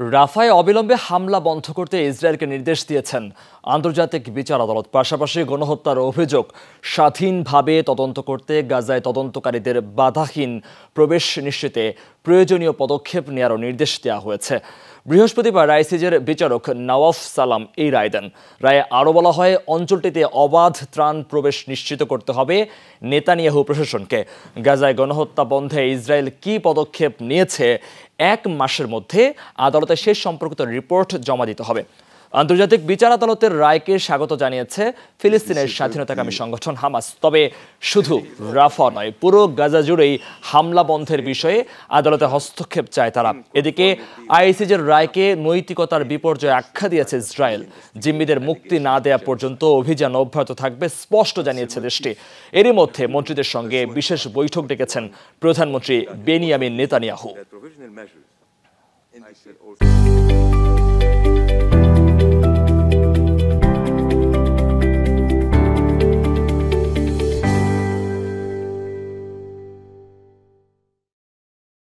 রাফায় অবিলম্বে হামলা বন্ধ করতে ইসরায়েলকে নির্দেশ দিয়েছেন। আন্তর্জাতিক বিচার আদালত। পাশাপাশি গণহত্যার অভিযোগ স্বাধীনভাবে তদন্ত করতে গাজায় তদন্তকারীদের বাধাহীন প্রবেশ নিশ্চিতে প্রয়োজনীয় পদক্ষেপ নেওয়ারও নির্দেশ দেওয়া হয়েছে। বৃহস্পতিবার আইসিজের বিচারক নওয়াফ সালাম এই রায় দেন। রায়ে আরও বলা হয়, অঞ্চলটিতে অবাধ ত্রাণ প্রবেশ নিশ্চিত করতে হবে নেতানিয়াহু প্রশাসনকে। গাজায় গণহত্যা বন্ধে ইসরায়েল কি পদক্ষেপ নিয়েছে এক মাসের মধ্যে আদালতে শেষ সম্পর্কিত রিপোর্ট জমা দিতে হবে। আন্তর্জাতিক বিচার আদালতের রায়কে স্বাগত জানিয়েছে ফিলিস্তিনের স্বাধীনতাকামী সংগঠন হামাস। তবে শুধু রাফা নয় পুরো গাজা জুড়েই হামলা বন্ধের বিষয়ে আদালতে হস্তক্ষেপ চায় তারা। এদিকে আইসিজের রায়কে নৈতিকতার বিপর্যয় আখ্যা দিয়েছে ইসরায়েল। জিম্মিদের মুক্তি না দেয়া পর্যন্ত অভিযান অব্যাহত থাকবে স্পষ্ট জানিয়েছে দেশটি। এরই মধ্যে মন্ত্রীদের সঙ্গে বিশেষ বৈঠক ডেকেছেন প্রধানমন্ত্রী Benjamin Netanyahu. measures. And I said. also.